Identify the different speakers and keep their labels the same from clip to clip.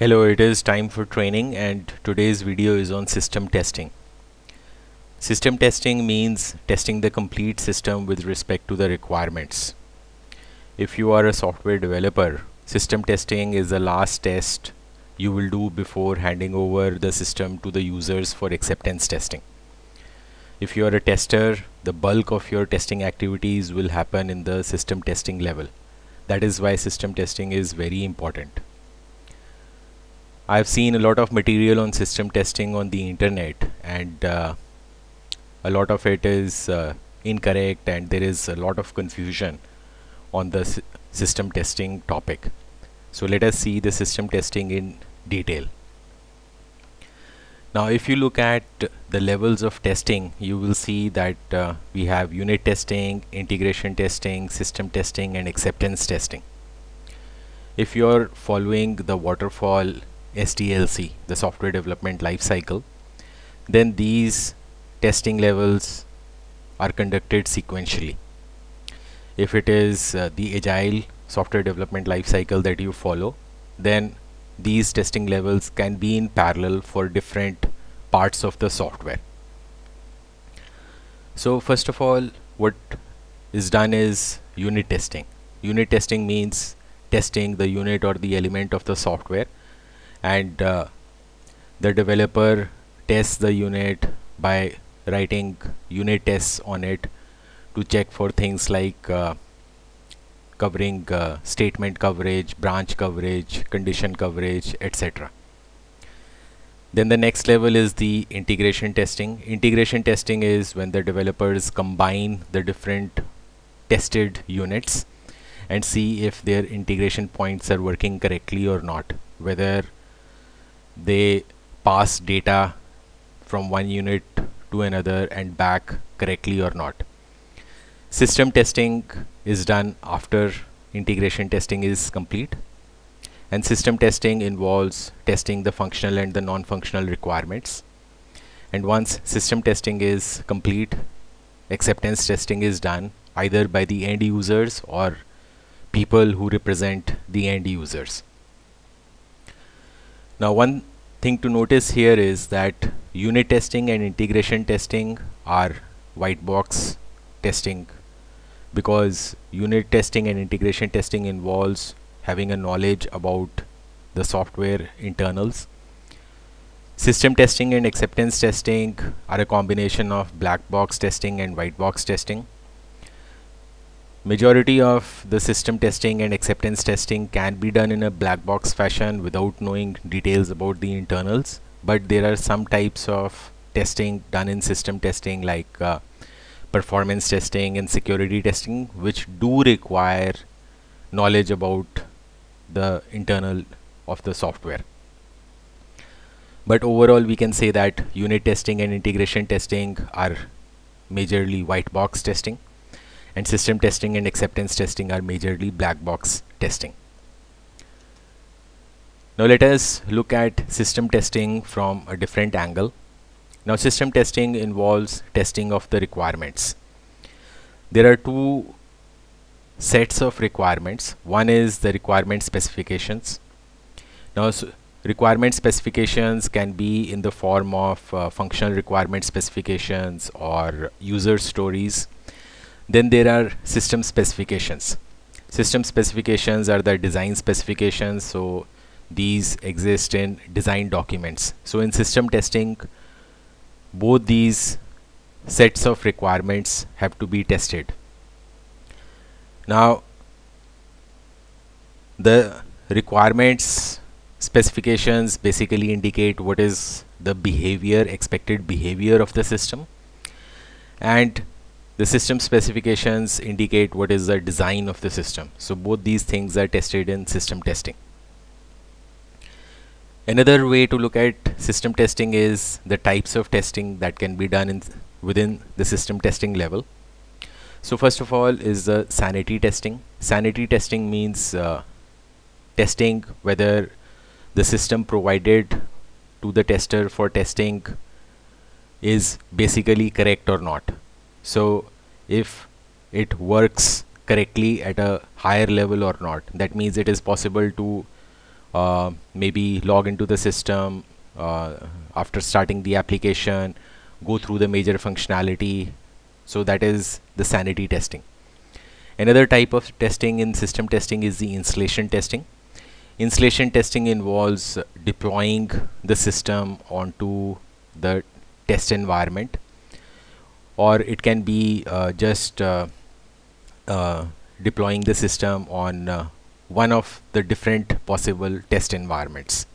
Speaker 1: Hello, it is time for training and today's video is on system testing. System testing means testing the complete system with respect to the requirements. If you are a software developer, system testing is the last test you will do before handing over the system to the users for acceptance testing. If you are a tester, the bulk of your testing activities will happen in the system testing level. That is why system testing is very important. I've seen a lot of material on system testing on the internet and uh, a lot of it is uh, incorrect and there is a lot of confusion on the system testing topic. So let us see the system testing in detail. Now if you look at the levels of testing you will see that uh, we have unit testing, integration testing, system testing and acceptance testing. If you're following the waterfall SDLC, the software development lifecycle, then these testing levels are conducted sequentially. If it is uh, the agile software development lifecycle that you follow, then these testing levels can be in parallel for different parts of the software. So first of all, what is done is unit testing. Unit testing means testing the unit or the element of the software and uh, the developer tests the unit by writing unit tests on it to check for things like uh, covering uh, statement coverage, branch coverage, condition coverage, etc. Then the next level is the integration testing. Integration testing is when the developers combine the different tested units and see if their integration points are working correctly or not. Whether they pass data from one unit to another and back correctly or not. System testing is done after integration testing is complete and system testing involves testing the functional and the non-functional requirements and once system testing is complete acceptance testing is done either by the end users or people who represent the end users now one thing to notice here is that unit testing and integration testing are white box testing because unit testing and integration testing involves having a knowledge about the software internals. System testing and acceptance testing are a combination of black box testing and white box testing majority of the system testing and acceptance testing can be done in a black box fashion without knowing details about the internals but there are some types of testing done in system testing like uh, performance testing and security testing which do require knowledge about the internal of the software. But overall we can say that unit testing and integration testing are majorly white box testing and system testing and acceptance testing are majorly black box testing. Now let us look at system testing from a different angle. Now system testing involves testing of the requirements. There are two sets of requirements. One is the requirement specifications. Now requirement specifications can be in the form of uh, functional requirement specifications or user stories then there are system specifications. System specifications are the design specifications. So these exist in design documents. So in system testing, both these sets of requirements have to be tested. Now the requirements specifications basically indicate what is the behavior expected behavior of the system and the system specifications indicate what is the design of the system. So both these things are tested in system testing. Another way to look at system testing is the types of testing that can be done in within the system testing level. So first of all is the sanity testing. Sanity testing means uh, testing whether the system provided to the tester for testing is basically correct or not so if it works correctly at a higher level or not that means it is possible to uh, maybe log into the system uh, after starting the application go through the major functionality. So that is the sanity testing. Another type of testing in system testing is the installation testing. Installation testing involves deploying the system onto the test environment or it can be uh, just uh, uh, deploying the system on one of the different possible test environments.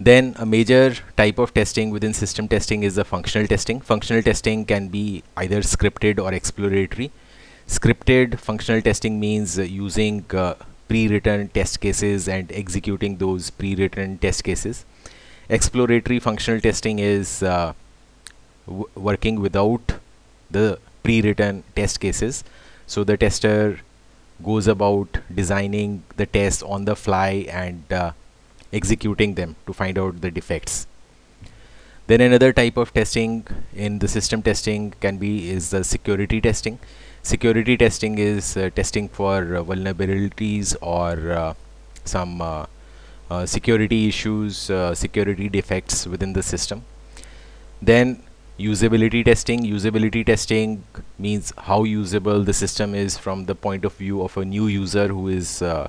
Speaker 1: Then a major type of testing within system testing is the functional testing. Functional testing can be either scripted or exploratory. Scripted functional testing means uh, using uh, pre-written test cases and executing those pre-written test cases. Exploratory functional testing is uh, working without the pre-written test cases. So the tester goes about designing the tests on the fly and uh, executing them to find out the defects. Then another type of testing in the system testing can be is the security testing. Security testing is uh, testing for uh, vulnerabilities or uh, some uh, uh, security issues security defects within the system. Then usability testing. Usability testing means how usable the system is from the point of view of a new user who is uh,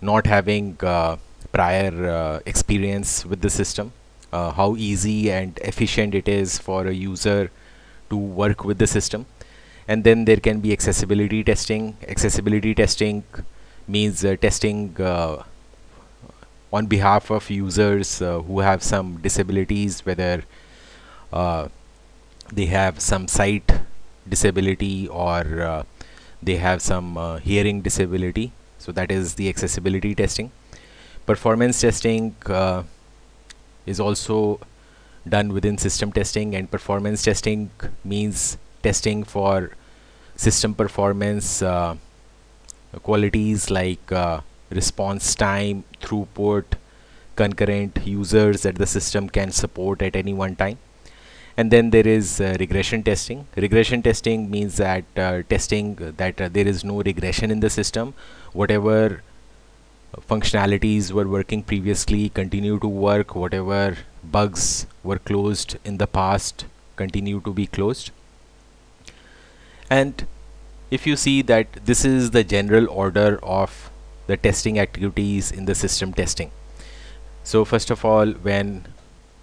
Speaker 1: not having uh, prior uh, experience with the system uh, how easy and efficient it is for a user to work with the system. And then there can be accessibility testing. Accessibility testing means uh, testing uh, on behalf of users who have some disabilities whether they have some sight disability or uh, they have some uh, hearing disability. So that is the accessibility testing. Performance testing uh, is also done within system testing and performance testing means testing for system performance uh, qualities like uh, response time throughput concurrent users that the system can support at any one time and then there is uh, regression testing. Regression testing means that uh, testing that uh, there is no regression in the system. Whatever functionalities were working previously continue to work. Whatever bugs were closed in the past continue to be closed. And if you see that this is the general order of the testing activities in the system testing. So first of all when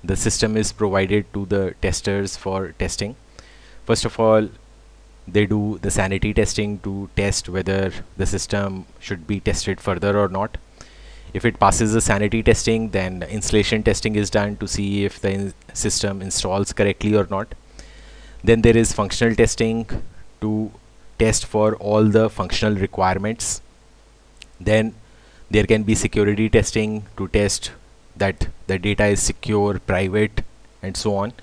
Speaker 1: the system is provided to the testers for testing. First of all they do the sanity testing to test whether the system should be tested further or not. If it passes the sanity testing then installation testing is done to see if the in system installs correctly or not. Then there is functional testing to test for all the functional requirements. Then there can be security testing to test that the data is secure private and so on.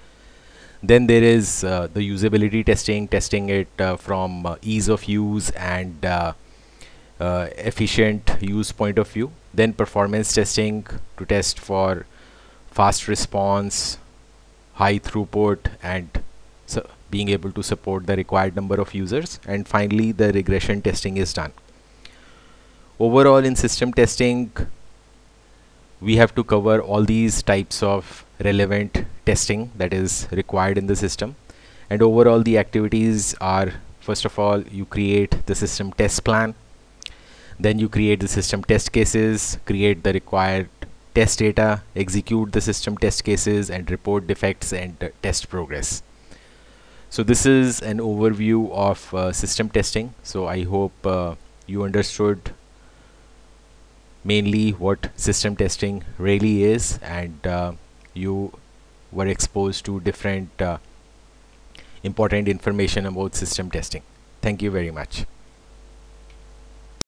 Speaker 1: Then there is uh, the usability testing testing it uh, from uh, ease of use and uh, uh, efficient use point of view. Then performance testing to test for fast response high throughput and so being able to support the required number of users. And finally the regression testing is done. Overall in system testing we have to cover all these types of relevant testing that is required in the system. And overall the activities are first of all you create the system test plan. Then you create the system test cases create the required test data execute the system test cases and report defects and uh, test progress. So this is an overview of uh, system testing. So i hope uh, you understood mainly what system testing really is and uh, you were exposed to different uh, important information about system testing. Thank you very much